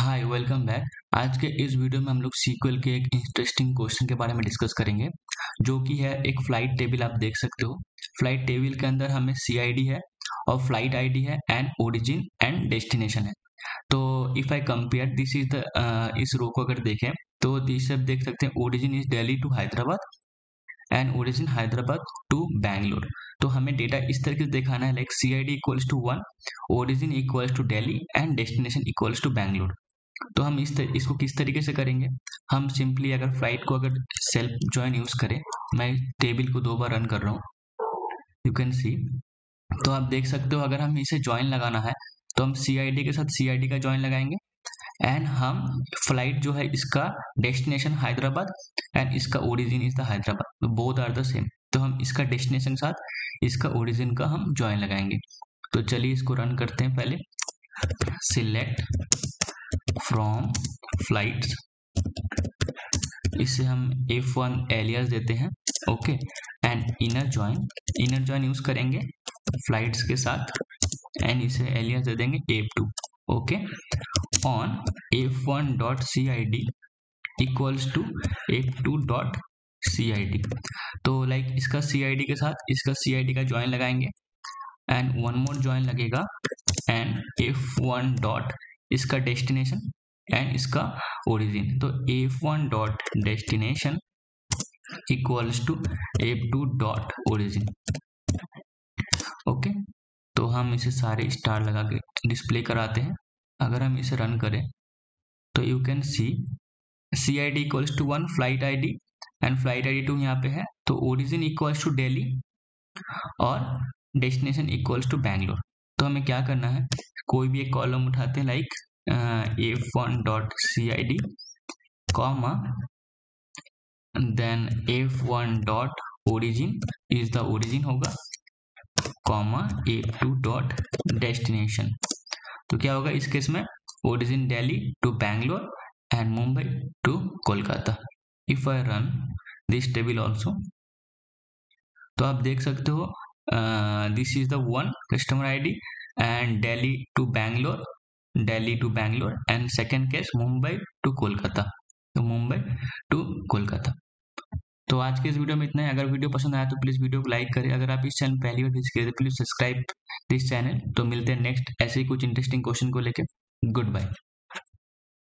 Hi welcome back आज के इस वीडियो में हम लोग सीक्वल के एक इंटरेस्टिंग क्वेश्चन के बारे में डिस्कस करेंगे, जो कि है एक फ़्लाइट टेबल आप देख सकते हो। फ़्लाइट टेबल के अंदर हमें सीआईडी है और फ़्लाइट आईडी है एंड ओरिजिन एंड डेस्टिनेशन है। तो if I compare this is the इस रो को अगर देखें तो दिस आप देख सकते हैं origin is Delhi to Hyderabad and origin Hyderabad to Bangalore तो हमें डेटा इस तरीके से दिखाना है like C I D equals to one origin equals to Delhi and destination equals to Bangalore तो हम इस तर, इसको किस तरीके से करेंगे? हम सिंपली अगर फ़्लाइट को अगर सेल्फ ज्वाइन यूज़ करें मैं टेबल को दो बार रन कर रहा हूँ। यू कैन सी तो आप देख सकते हो अगर हम इसे ज्वाइन लगाना है तो हम सीआईडी के साथ सीआईडी का ज्वाइन लगाएँगे। एंड हम फ़्लाइट जो है इसका डेस्टिनेशन हैदराबाद एंड इसका origin is the Hyderabad. Both are the same तो हम इसका डेस्टिनेशन के साथ इसका ओरिजिन का हम ज्वाइन लगाएँगे। तो चलिए इसको रन करते हैं पहले। सिलेक्ट फ्रॉम फ़्लाइट इसे हम एफ़ वन एलियास देते हैं okay and inner join inner join use करेंगे फ्लाइट्स के साथ एंड इसे एलियास दे देंगे f2 okay on f1 dot C I D equals to F two dot C I D तो लाइक like, इसका सी आई डी के साथ इसका सी आई डी का ज्वाइन लगाएँगे एंड वन मोर ज्वाइन लगेगा एंड एफ़ वन डॉट इसका destination and इसका ओरिजिन तो F one dot destination equals to F two dot origin okay तो हम इसे सारे स्टार लगा के डिस्प्ले कराते हैं। अगर हम इसे रन करें तो you can see C I D equals to one flight I D and flight I D two यहाँ पे है। तो ओरिजिन इक्वल्स टू डेली और डेस्टिनेशन इक्वल्स टू बैंगलोर तो हमें क्या करना है? कोई भी एक कॉलम उठाते हैं like C I D comma then F one dot origin is the origin होगा एफ़ टू डॉट डेस्टिनेशन तो क्या होगा इस केस में? Origin Delhi to Bangalore and Mumbai to Kolkata if I run this table also तो आप देख सकते हो this is the one customer ID and Delhi to Bangalore, Delhi to Bangalore and second case Mumbai to Kolkata. तो Mumbai to Kolkata. तो आज के इस वीडियो में इतना है। अगर वीडियो पसंद आया तो प्लीज़ वीडियो को लाइक करें। अगर आप इस चैनल पहली बार विज़िट करें तो प्लीज़ सब्सक्राइब दिस चैनल तो मिलते हैं नेक्स्ट ऐसे ही कुछ इंटरेस्टिंग क्वेश्चन को लेकर गुड बाय